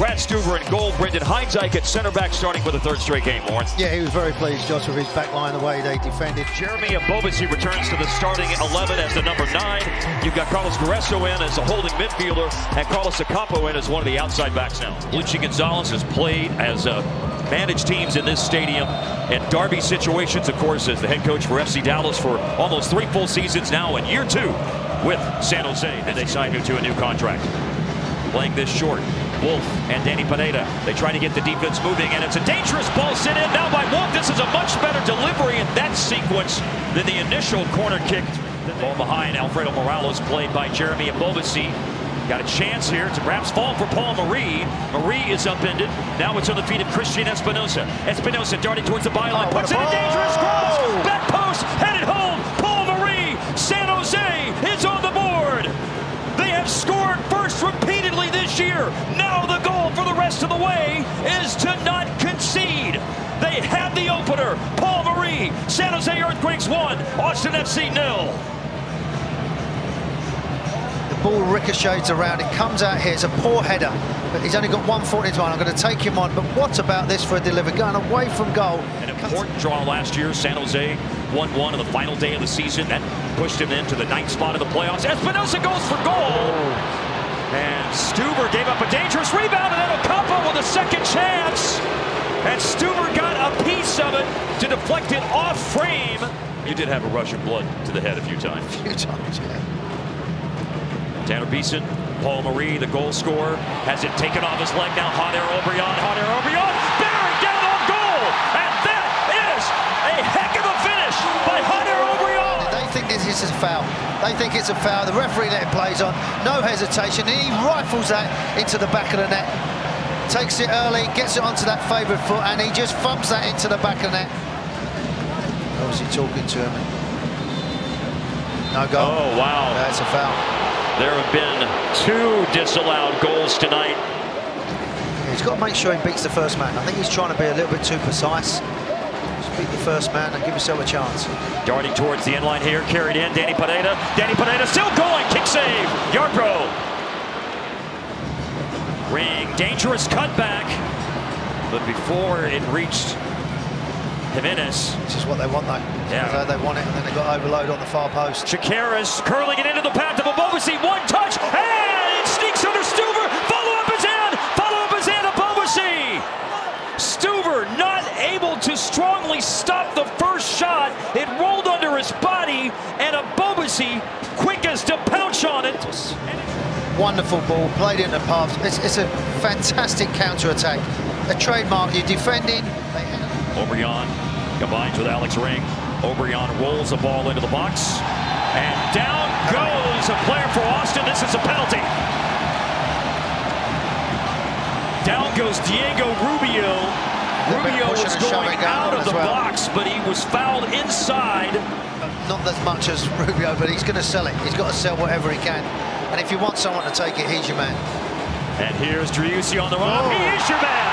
Brad Stuver in goal. Brendan Hines-Ike at center back starting for the third straight game, Lawrence. Yeah, he was very pleased, Josh, with his back line, the way they defended. Jeremy Ebobisse returns to the starting 11 as the number 9. You've got Carlos Gruezo in as a holding midfielder and Carlos Akapo in as one of the outside backs now. Luchi Gonzalez has played as uh, managed teams in this stadium and derby situations, of course, as the head coach for FC Dallas for almost three full seasons now in year two with San Jose, and they signed him to a new contract. Playing this short, Wolff and Danny Pineda. They try to get the defense moving, and it's a dangerous ball sent in now by Wolff. This is a much better delivery in that sequence than the initial corner kick. Ball behind Alfredo Morales, played by Jeremy Ebobisse. Got a chance here to perhaps fall for Paul Marie. Marie is upended. Now it's on the feet of Cristian Espinoza. Espinoza darting towards the byline. Oh, puts it in a dangerous cross. Marie. San Jose Earthquakes 1. Austin FC nil. The ball ricochets around. It comes out here. It's a poor header. But he's only got one foot into one. I'm going to take him on. But what about this for a delivery? Going away from goal. An important draw last year. San Jose 1-1 on the final day of the season. That pushed him into the ninth spot of the playoffs. Espinoza goes for goal. And Stuver gave up a dangerous rebound. And then Akapo with a second chance. And Stuver got a piece of it to deflect it off frame. You did have a rush of blood to the head a few times. A few times, yeah. Tanner Beason, Paul Marie, the goal scorer, has it taken off his leg now. Jáder Obrian, Jáder Obrian, bearing down on goal, and that is a heck of a finish by Jáder Obrian. They think this is a foul. They think it's a foul. The referee let it plays on. No hesitation. And he rifles that into the back of the net. Takes it early, gets it onto that favoured foot, and he just thumps that into the back of the net. Obviously talking to him. No goal. Oh, wow. That's a foul. There have been two disallowed goals tonight. He's got to make sure he beats the first man. I think he's trying to be a little bit too precise. Just beat the first man and give yourself a chance. Darting towards the end line here, carried in, Danny Pineda. Danny Pineda still going, kick save, Yarbrough. Ring, dangerous cutback. But before it reached Jimenez. This is what they want, though. Yeah. They want it, and then they got overload on the far post. Tsakiris curling it into the path of Ebobisse. One touch, and it sneaks under Stuver. Follow up his hand. Follow up his hand, Ebobisse. Stuver not able to strongly stop the first shot. It rolled under his body, and Ebobisse quick as to pounce on it. Wonderful ball, played in the path. It's, it's a fantastic counter-attack. A trademark, you're defending. Obrian combines with Alex Ring. Obrian rolls the ball into the box. And down goes a player for Austin. This is a penalty. Down goes Diego Rubio. Rubio was going out of the well. box, but he was fouled inside. Not as much as Rubio, but he's going to sell it. He's got to sell whatever he can. And if you want someone to take it, he's your man. And here's Driussi on the run. Oh. He is your man.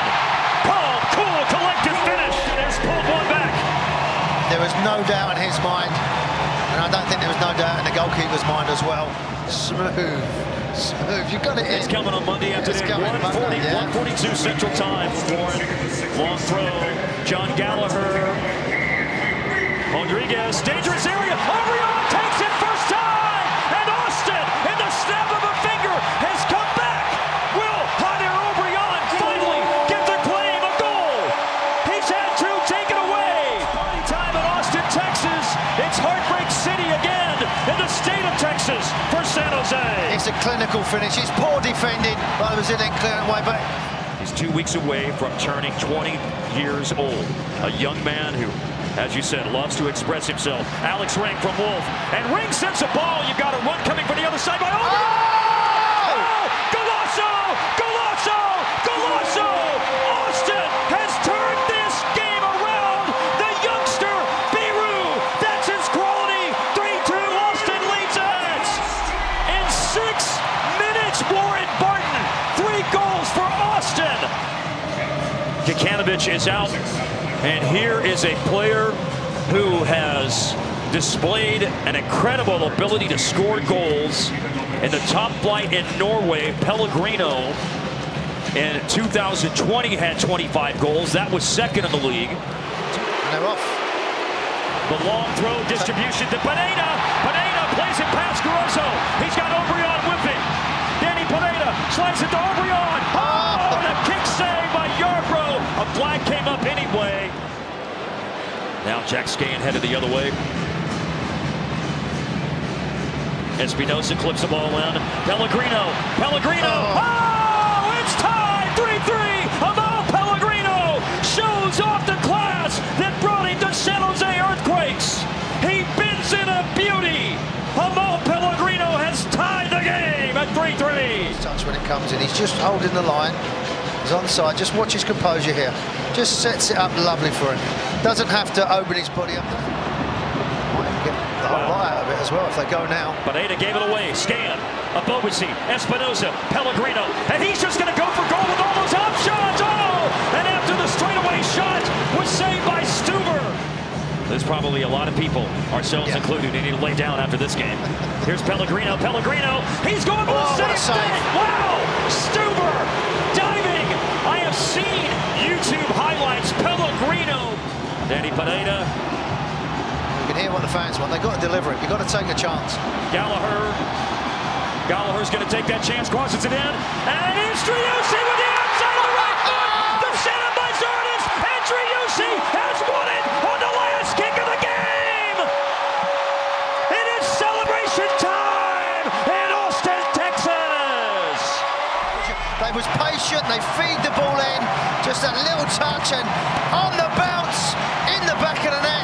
Calm, cool, collective finish. And there's pulled one back. There was no doubt in his mind, and I don't think there was no doubt in the goalkeeper's mind as well. Smooth, smooth. You got it in. It's coming on Monday It's afternoon. coming 140, Monday, yeah. 142 Central Time. Warren, long throw. Jon Gallagher. Rodriguez, dangerous area. He's had to take it away. Party time in Austin, Texas. It's Heartbreak City again in the state of Texas for San Jose. It's a clinical finish. It's poor defending, but it was in it clearing away. But He's two weeks away from turning 20 years old. A young man who, as you said, loves to express himself. Alex Ring from Wolff. And Ring sends a ball. You've got a run coming from the other side by Ober. Oh! Kikanovich is out. And here is a player who has displayed an incredible ability to score goals in the top flight in Norway, Pellegrino. in 2020 had 25 goals. That was second in the league. And they're off. The long throw distribution to Pineda. Pineda plays it past Caruso. He's got Obrian with it. Danny Pineda slides it to Obrian. Now Jack Skahan headed the other way. Espinoza clips the ball in. Pellegrino. Pellegrino. Oh. Oh, it's tied 3-3. Amahl Pellegrino shows off the class that brought him to San Jose Earthquakes. He bends in a beauty. Amahl Pellegrino has tied the game at 3-3. touch when it comes in. He's just holding the line. He's on side. Just watch his composure here. Just sets it up lovely for him. Doesn't have to open his body up. Might get the whole lot out of it as well if they go now. Pineda gave it away. Skahan. Ebobisse. Espinoza, Pellegrino. And he's just going to go for goal with all those options. Oh! And after the straightaway shot was saved by Stuver. There's probably a lot of people, ourselves Yeah. included, who need to lay down after this game. Here's Pellegrino. Pellegrino. He's going for Oh, the save. Danny Pineda. You can hear what the fans want. They've got to deliver it. You've got to take a chance. Gallagher. Gallagher's going to take that chance, crosses it in, and it's with the outside of the right foot. The Santa Buzzards, and Driussi has won it on the last kick of the game. It is celebration time in Austin, Texas. They was patient. They feed the ball in. Just that little touch and on the in the back of the net.